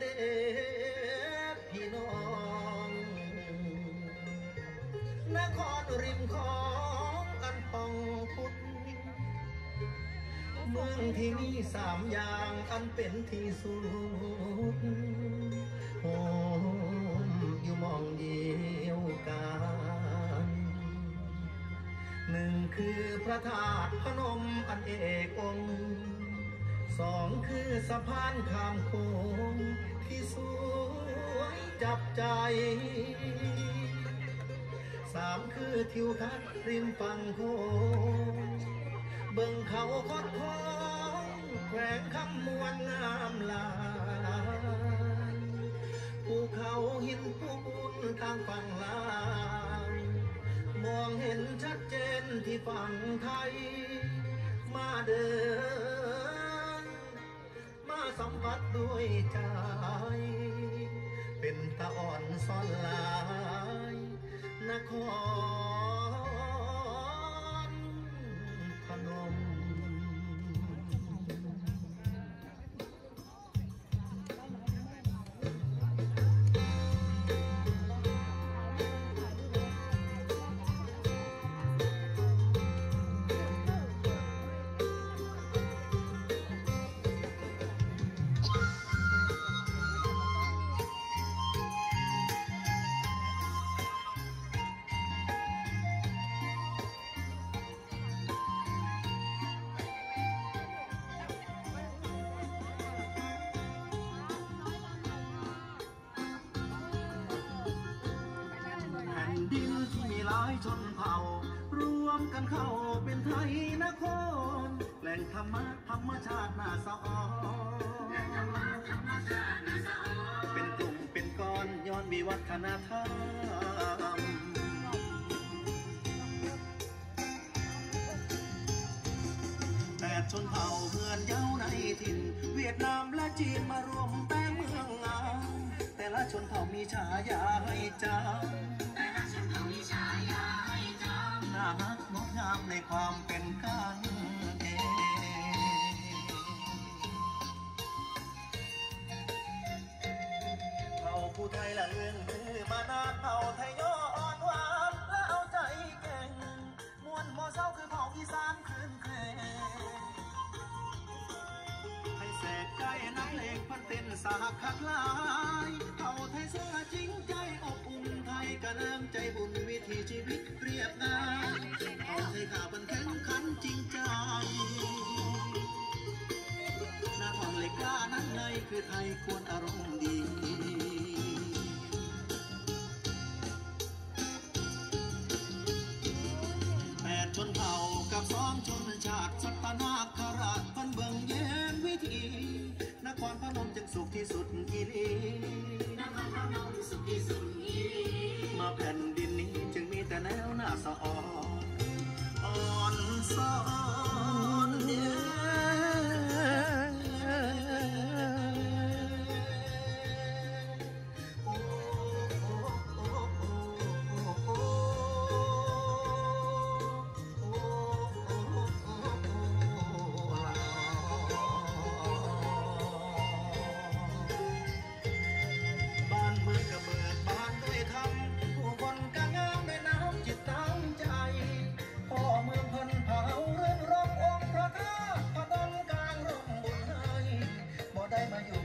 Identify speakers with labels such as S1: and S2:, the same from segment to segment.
S1: เดชพี่น้อง นครริมของอันปองพุทธเมืองที่มีสามอย่างอันเป็นที่สุดโฮมอยู่มองเดียวกันหนึ่งคือพระธาตุพนมอันเอกองค์ สองคือสะพานข้ามโค้งที่สวยจับใจสามคือทิวทัศน์ริมฝั่งโค้งเบิ่งเขาคดคองแขวงคำมวลงามลายภูเขาหินปูนทางฝั่งลาวมองเห็นชัดเจนที่ฝั่งไทย มาเดิน สัมผัสด้วยใจ เป็นตาอ่อนซ่อนลายนครายชนเผ่ารวมกันเข้าเป็นไทยนครแหล่งธรรมะธรรมชาติน่าสะออนเป็นกลุ่มเป็นก้อนย้อนมีวัฒนธรรมแปดชนเผ่าเมือนเย้าในถิ่น เวียดนามและจีนมารวมแป้งเมืองงามแต่ละชนเผ่ามีฉายาให้จำ ในความเป็นกันเองเผ่าผู้ไทยละเรื่องคือมานานเผ่าไทยย่ออ่อนหวานและเอาใจเก่ง มวนมอเศร้าคือเผ่าอีสานคืนเครงให้แสกใจนักเลงพันเต้นสาหักคักลายเอาไทยเสื้อจริ กระเริ่มใจบุญวิถีชีวิตเรียบง่ายเอาไทยขาบันแข็งขันจริงจังหน้าความเหล็กกล้านั้นเลยคือไทยควรอารมณ์ดีแปดชนเผ่ากับสองชนชาติสัตนาคราชพันเบิงแย้มวิธีนครพนมจึงสุขที่สุดอีหลีนครพนมสุขที่สุด ผ่นดินนี้จึงมีแต่แนวหน้าสะอ่อนอ่อนสอน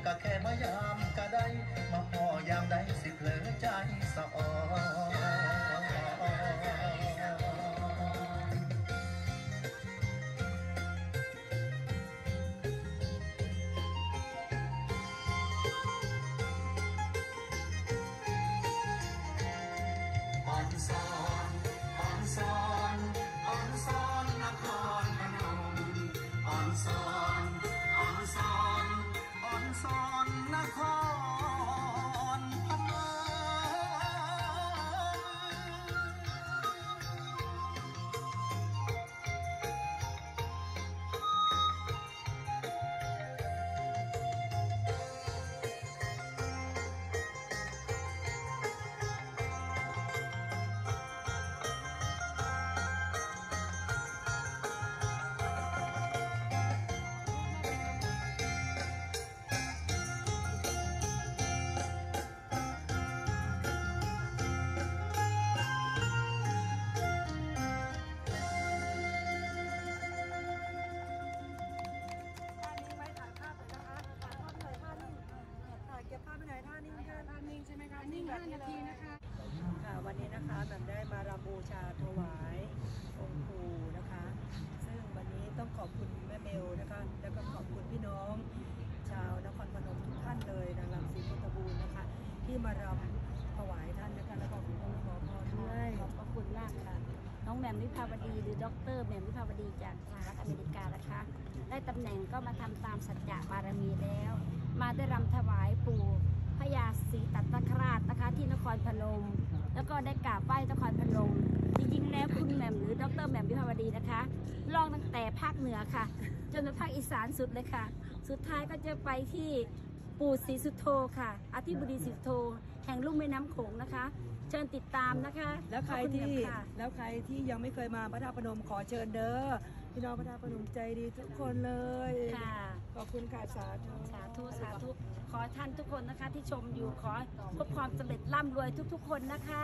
S1: ก็แค่มายามก็ได้ มาพ่อยามใด นา
S2: ทีนะคะ
S3: ค่ะวันนี้นะคะแหม่มได้มารำบูชาถวายองค์ปู่นะคะ ซึ่งวันนี้ต้องขอบคุณแม่เบลนะคะ แล้วก็ขอบคุณพี่น้อง ชาวนครพนมทุกท่านเลยนางรำศรีพุทธบูรณ์นะคะ ที่มารำถวายท่านนะคะแล้วก็ขอขอพรด้วย
S2: ขอบพระคุณมากค่ะ น้องแหม่มวิภาวดีหรือด็อกเตอร์แหม่มวิภาวดีจากสหรัฐอเมริกานะคะ ได้ตำแหน่งก็มาทำตามสัจจะบารมีแล้ว มาได้รำถวายปู่ พญาศรีตัตคราชนะคะที่นครพนม แล้วก็ได้กราบไหว้นครพนม จริงๆ แล้วคุณแหม่มหรือดรแหม่มวิภาวดีนะคะลองตั้งแต่ภาคเหนือค่ะ จนถึงภาคอีสานสุดเลยค่ะ สุดท้ายก็จะไปที่ปู่ศรีสุโธค่ะอธิบดีศรีสุโธแห่งลุ่มแม่น้ำโขงนะคะ เชิญติดตามนะคะ
S3: แล้วใคร
S2: ขอบณ
S3: ที่
S2: แหม่มค่ะ
S3: แล้วใครที่ยังไม่เคยมาพระธาตุพนมขอเชิญเด้อพี่น้องพระธาตุพนมใจดีทุกคนเลย
S2: ค่ะ
S3: ขอบคุณค่ะสาธุ
S2: สาธุ สาธุ ขอให้ท่านทุกคนนะคะที่ชมอยู่ขอพบความสำเร็จร่ำรวยทุกๆ คนนะคะ